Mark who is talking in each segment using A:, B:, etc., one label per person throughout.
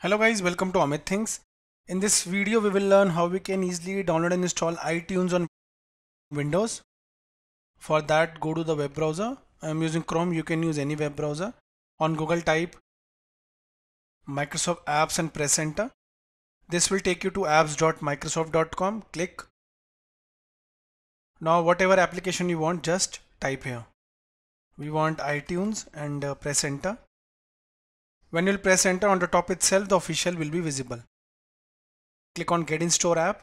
A: Hello guys, welcome to Amit Thinks. In this video we will learn how we can easily download and install iTunes on Windows. For that go to the web browser. I am using Chrome, you can use any web browser. On Google type Microsoft Apps and press enter. This will take you to apps.microsoft.com. Click. Now whatever application you want just type here. We want iTunes and uh, press enter when you'll press enter on the top itself, the official will be visible. Click on get in store app.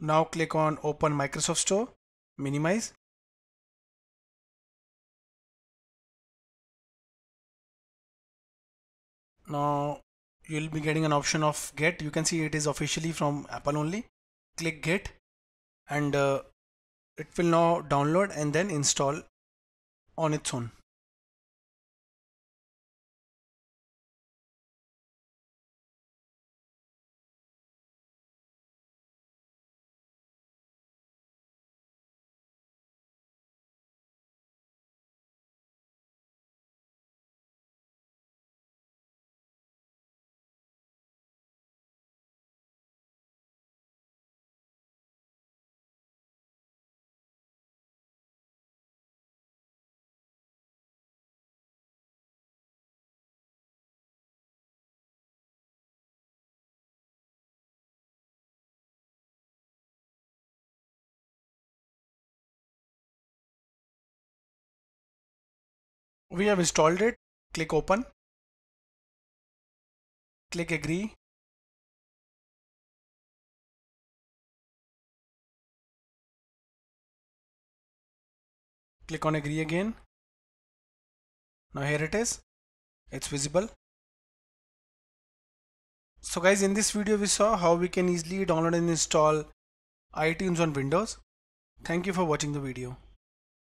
A: Now click on open Microsoft Store, minimize. Now you'll be getting an option of get. You can see it is officially from Apple only. Click get and uh, it will now download and then install on its own. We have installed it. Click open. Click agree. Click on agree again. Now here it is. It's visible. So guys in this video we saw how we can easily download and install iTunes on Windows. Thank you for watching the video